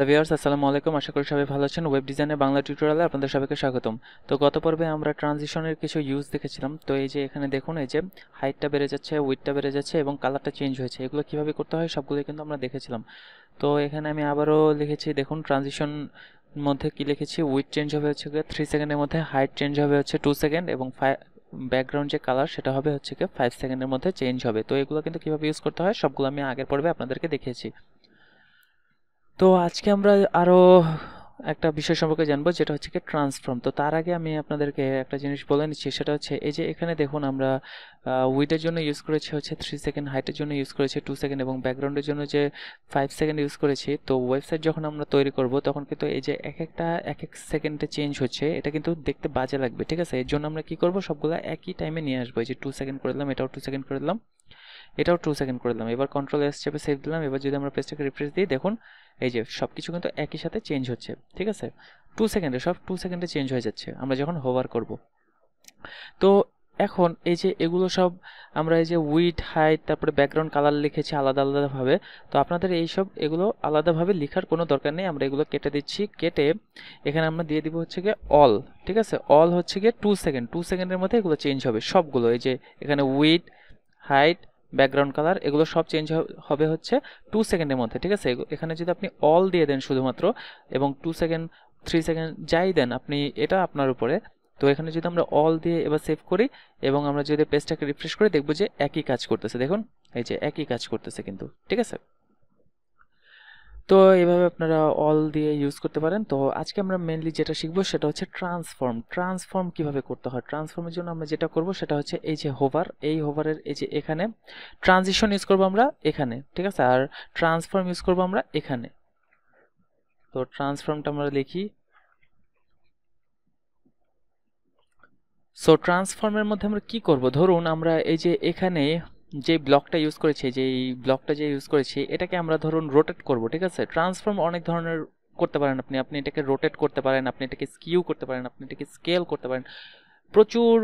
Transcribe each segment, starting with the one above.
Hello viewers, আসসালামু আলাইকুম। আশা করি সবাই ভালো আছেন। ওয়েব ডিজাইনের বাংলা টিউটোরিয়ালে আপনাদের সবাইকে স্বাগতম। তো গত পর্বে আমরা ট্রানজিশনের কিছু ইউজ দেখেছিলাম। তো এই যে এখানে দেখুন, এই যে হাইটটা বেড়ে যাচ্ছে উইথটা বেড়ে যাচ্ছে এবং কালারটা চেঞ্জ হয়েছে। এগুলো কীভাবে করতে হয় সবগুলো কিন্তু আমরা দেখেছিলাম। তো এখানে আমি আবারও লিখেছি, দেখুন, ট্রানজিশন মধ্যে কি লিখেছি? উইথ চেঞ্জ হবে হচ্ছে থ্রি সেকেন্ডের মধ্যে হাইট চেঞ্জ হবে হচ্ছে টু সেকেন্ড এবং ব্যাকগ্রাউন্ড যে কালার সেটা হবে হচ্ছে গিয়ে ফাইভ সেকেন্ডের মধ্যে চেঞ্জ হবে। তো এগুলো কিন্তু কীভাবে ইউজ করতে হয়, সবগুলো আমি আগের পর্বে আপনাদেরকে দেখিয়েছি। তো আজকে আমরা আরও একটা বিষয় সম্পর্কে জানব, যেটা হচ্ছে কি ট্রান্সফর্ম তো তার আগে আমি আপনাদেরকে একটা জিনিস বলে নিচ্ছি, সেটা হচ্ছে এই যে এখানে দেখুন আমরা উইথের জন্য ইউজ করেছি হচ্ছে থ্রি সেকেন্ড হাইটের জন্য ইউজ করেছি টু সেকেন্ড এবং ব্যাকগ্রাউন্ডের জন্য যে ফাইভ সেকেন্ড ইউজ করেছি। তো ওয়েবসাইট যখন আমরা তৈরি করব, তখন কিন্তু এই যে এক একটা, এক এক সেকেন্ডে চেঞ্জ হচ্ছে, এটা কিন্তু দেখতে বাজে লাগবে, ঠিক আছে? এর জন্য আমরা কি করব? সবগুলো একই টাইমে নিয়ে আসব যে টু সেকেন্ড করে দিলাম, এটাও টু সেকেন্ড করে দিলাম। এটাও টু সেকেন্ড করে দিলাম। এবার কন্ট্রোল এস চেপে সেভ দিলাম। এবার যদি আমরা পেজটাকে রিফ্রেশ দিই, দেখুন, এই যে সব কিছু কিন্তু একই সাথে চেঞ্জ হচ্ছে, ঠিক আছে? টু সেকেন্ডে সব টু সেকেন্ডে চেঞ্জ হয়ে যাচ্ছে। আমরা যখন হোভার করব। তো এখন এই যে এগুলো সব, আমরা এই যে উইড হাইট তারপরে ব্যাকগ্রাউন্ড কালার লিখেছি আলাদা আলাদাভাবে, তো আপনাদের এই সব এগুলো আলাদাভাবে লেখার কোনো দরকার নেই। আমরা এগুলো কেটে দিচ্ছি, কেটে এখানে আমরা দিয়ে দিব হচ্ছে গিয়ে অল ঠিক আছে? অল হচ্ছে গিয়ে টু সেকেন্ড টু সেকেন্ডের মধ্যে এগুলো চেঞ্জ হবে সবগুলো। এই যে এখানে উইড হাইট ব্যাকগ্রাউন্ড কালার এগুলো সব চেঞ্জ হবে হচ্ছে টু সেকেন্ডের মধ্যে, ঠিক আছে? এখানে যদি আপনি অল দিয়ে দেন শুধুমাত্র এবং টু সেকেন্ড থ্রি সেকেন্ড যাই দেন, আপনি এটা আপনার উপরে, তো এখানে যদি আমরা অল দিয়ে এবার সেভ করি এবং আমরা যদি পেজটাকে রিফ্রেশ করি দেখব যে একই কাজ করতেছে। দেখুন, এই যে একই কাজ করতেছে কিন্তু, ঠিক আছে? তো এভাবে আপনারা অল দিয়ে ইউজ করতে পারেন। তো আজকে আমরা মেনলি যেটা শিখব সেটা হচ্ছে ট্রান্সফর্ম ট্রান্সফর্ম কীভাবে করতে হয়? ট্রান্সফর্মের জন্য আমরা যেটা করব সেটা হচ্ছে এই যে হোভার এই হোভারের এই যে এখানে ট্রানজিশন ইউজ করব আমরা এখানে, ঠিক আছে? আর ট্রান্সফর্ম ইউজ করব আমরা এখানে। তো ট্রান্সফর্মটা আমরা লিখি। সো ট্রান্সফর্মের মধ্যে আমরা কি করব? ধরুন আমরা এই যে এখানে যে ব্লকটা ইউজ করেছি, যে এই ব্লকটা যে ইউজ করেছি, এটাকে আমরা ধরুন রোটেট করব, ঠিক আছে? ট্রান্সফর্ম অনেক ধরনের করতে পারেন আপনি। আপনি এটাকে রোটেট করতে পারেন, আপনি এটাকে স্কিউ করতে পারেন, আপনি এটাকে স্কেল করতে পারেন। প্রচুর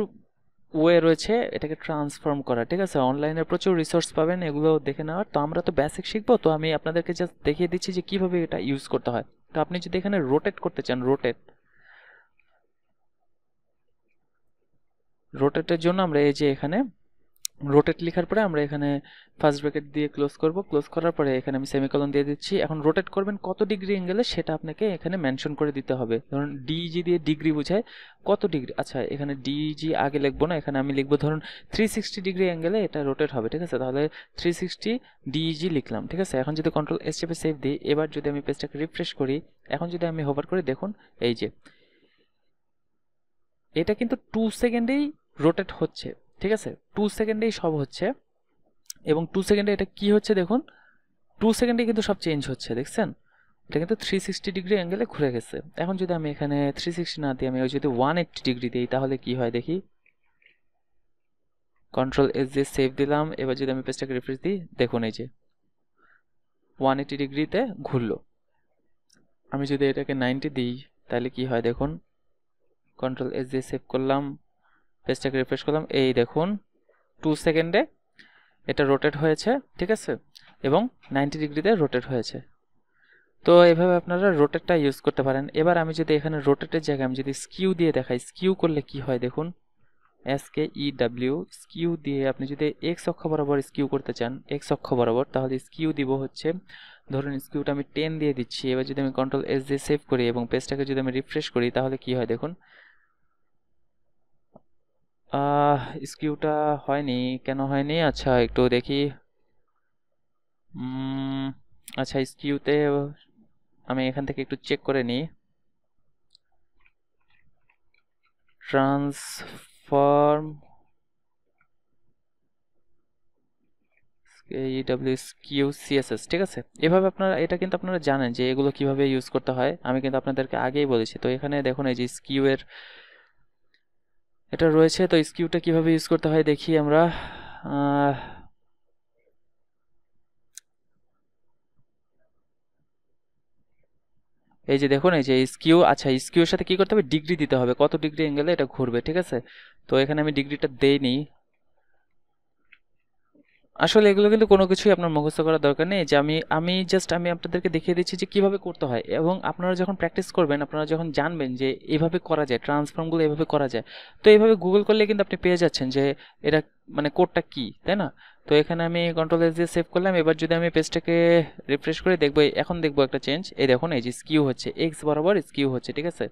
ওয়ে রয়েছে এটাকে ট্রান্সফর্ম করা, ঠিক আছে? অনলাইনে প্রচুর রিসোর্স পাবেন এগুলো দেখে নেওয়ার। তো আমরা তো বেসিক শিখব, তো আমি আপনাদেরকে জাস্ট দেখিয়ে দিচ্ছি যে কীভাবে এটা ইউজ করতে হয়। তো আপনি যদি এখানে রোটেট করতে চান রোটেট রোটেটের জন্য আমরা এই যে এখানে রোটেট লেখার পরে আমরা এখানে ফার্স্ট ব্র্যাকেট দিয়ে ক্লোজ করব। ক্লোজ করার পরে এখানে আমি সেমিকলন দিয়ে দিচ্ছি। এখন রোটেট করবেন কত ডিগ্রি অ্যাঙ্গেলে সেটা আপনাকে এখানে মেনশন করে দিতে হবে। ধরুন ডিজি দিয়ে ডিগ্রি বোঝায় কত ডিগ্রি আচ্ছা এখানে ডিজি আগে লিখব না, এখানে আমি লিখব ধরুন থ্রি সিক্সটি ডিগ্রি অ্যাঙ্গেলে এটা রোটেট হবে, ঠিক আছে? তাহলে থ্রি সিক্সটি ডিজি লিখলাম, ঠিক আছে? এখন যদি কন্ট্রোল এস চেপে সেভ দিই, এবার যদি আমি পেজটাকে রিফ্রেশ করি, এখন যদি আমি হোভার করি, দেখুন এই যে, এটা কিন্তু টু সেকেন্ডেই রোটেট হচ্ছে। ঠিক আছে? টু সেকেন্ডেই সব হচ্ছে। এবং টু সেকেন্ডে এটা কি হচ্ছে দেখুন? টু সেকেন্ডে কিন্তু সব চেঞ্জ হচ্ছে, দেখছেন? এটা কিন্তু থ্রি সিক্সটি ডিগ্রি অ্যাঙ্গেলে ঘুরে গেছে। এখন যদি আমি এখানে থ্রি সিক্সটি না দিই, আমি ওই যদি ওয়ান এইট্টি ডিগ্রি দিই, তাহলে কি হয় দেখি? কন্ট্রোল এস দিয়ে সেভ দিলাম। এবার যদি আমি পেজটাকে রিফ্রেশ দিই, দেখুন এই যে ওয়ান এইটি ডিগ্রিতে ঘুরলো। আমি যদি এটাকে নাইনটি দিই, তাহলে কি হয় দেখুন? কন্ট্রোল এস দিয়ে সেভ করলাম। পেজটাকে রিফ্রেশ করলাম। এই দেখুন টু সেকেন্ডে এটা রোটেট হয়েছে, ঠিক আছে? এবং নাইনটি ডিগ্রিতে রোটেট হয়েছে। তো এভাবে আপনারা রোটেটটা ইউজ করতে পারেন। এবার আমি যদি এখানে রোটেটের জায়গায় আমি যদি স্কিউ দিয়ে দেখাই স্কিউ করলে কি হয় দেখুন? S K E W skew দিয়ে আপনি যদি এক্স অক্ষ বরাবর স্কিউ করতে চান এক্স অক্ষ বরাবর, তাহলে স্কিউ দিব হচ্ছে, ধরুন স্কিউটা আমি টেন দিয়ে দিচ্ছি। এবার যদি আমি কন্ট্রোল এস দিয়ে সেভ করি এবং পেজটাকে যদি আমি রিফ্রেশ করি, তাহলে কি হয় দেখুন? স্কিউটা হয়নি। কেন হয়নি? আচ্ছা একটু দেখি। আচ্ছা স্কিউতে আমি এখান থেকে একটু চেক করে নিই। ট্রান্সফর্ম স্কিউ সিএসএস ঠিক আছে? এভাবে আপনারা, এটা কিন্তু আপনারা জানেন যে এগুলো কীভাবে ইউজ করতে হয়। আমি কিন্তু আপনাদেরকে আগেই বলেছি। তো এখানে দেখুন, এই যে স্কিউ এর এটা রয়েছে, তো স্কিউটা কীভাবে ইউজ করতে হয় দেখি আমরা। এই যে দেখুন, এই যে স্কিউ আচ্ছা স্কিউর সাথে কি করতে হবে? ডিগ্রি দিতে হবে। কত ডিগ্রি অ্যাঙ্গেলে এটা ঘুরবে, ঠিক আছে? তো এখানে আমি ডিগ্রিটা দেইনি। আসলে এগুলো কিন্তু কোনো কিছুই আপনার মুখস্থ করার দরকার নেই। যে আমি আমি জাস্ট আমি আপনাদেরকে দেখিয়ে দিচ্ছি যে কীভাবে করতে হয়। এবং আপনারা যখন প্র্যাকটিস করবেন, আপনারা যখন জানবেন যে এভাবে করা যায় ট্রান্সফর্মগুলো এভাবে করা যায়, তো এইভাবে গুগল করলে কিন্তু আপনি পেয়ে যাচ্ছেন যে এটা মানে কোডটা কি, তাই না? তো এখানে আমি কন্ট্রোল এস দিয়ে সেভ করলাম। এবার যদি আমি পেজটাকে রিফ্রেশ করে দেখব, এখন দেখব একটা চেঞ্জ এই দেখুন, এই যে স্কিউ হচ্ছে এক্স বরাবর স্কিউ হচ্ছে, ঠিক আছে?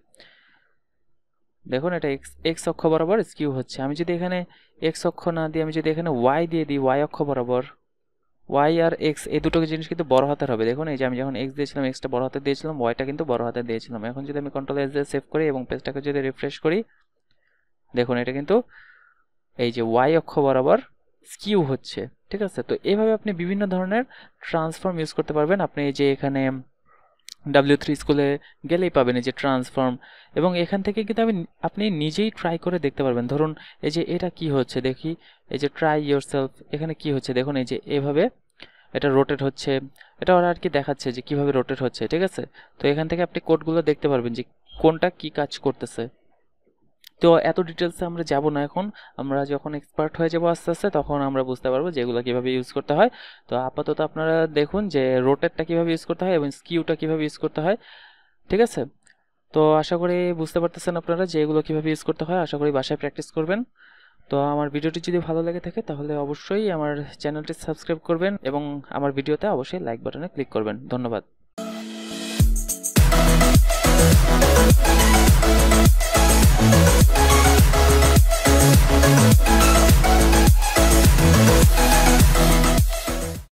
দেখুন, এটা এক্স এক্স অক্ষ বরাবর স্কিউ হচ্ছে। আমি যদি এখানে এক্স অক্ষ না দিয়ে আমি যদি এখানে ওয়াই দিয়ে দিই ওয়াই অক্ষ বরাবর ওয়াই আর এক্স এই দুটো জিনিস কিন্তু বড় হাতের হবে। দেখুন, এই যে আমি যখন এক্স দিয়েছিলাম এক্সটা বড় হাতে দিয়েছিলাম ওয়াইটা কিন্তু বড় হাতে দিয়েছিলাম। এখন যদি আমি কন্ট্রোল এস দিয়ে সেভ করি এবং পেজটাকে যদি রিফ্রেশ করি, দেখুন, এটা কিন্তু এই যে ওয়াই অক্ষ বরাবর স্কিউ হচ্ছে। ঠিক আছে? তো এইভাবে আপনি বিভিন্ন ধরনের ট্রান্সফর্ম ইউজ করতে পারবেন। আপনি এই যে এখানে ডাব্লিউ থ্রি স্কুলে গেলেই পাবেন এই যে ট্রান্সফর্ম এবং এখান থেকে কিন্তু আমি আপনি নিজেই ট্রাই করে দেখতে পারবেন। ধরুন এই যে এটা কি হচ্ছে দেখি, এই যে ট্রাই ইয়োর সেলফ এখানে কি হচ্ছে দেখুন এই যে এভাবে এটা রোটেট হচ্ছে, এটা ওরা আর কি দেখাচ্ছে যে কীভাবে রোটেট হচ্ছে, ঠিক আছে? তো এখান থেকে আপনি কোডগুলো দেখতে পারবেন যে কোনটা কি কাজ করতেছে। তো এত ডিটেলসে আমরা যাব না এখন। আমরা যখন এক্সপার্ট হয়ে যাব আস্তে আস্তে, তখন আমরা বুঝতে পারব যে এগুলো কীভাবে ইউজ করতে হয়। তো আপাতত আপনারা দেখুন যে রোটেটটা কীভাবে ইউজ করতে হয় এবং স্কিউটা কীভাবে ইউজ করতে হয়। ঠিক আছে? তো আশা করি বুঝতে পারতেছেন আপনারা যে এগুলো কীভাবে ইউজ করতে হয়। আশা করি বাসায় প্র্যাকটিস করবেন। তো আমার ভিডিওটি যদি ভালো লেগে থাকে, তাহলে অবশ্যই আমার চ্যানেলটি সাবস্ক্রাইব করবেন এবং আমার ভিডিওতে অবশ্যই লাইক বাটনে ক্লিক করবেন। ধন্যবাদ। Thank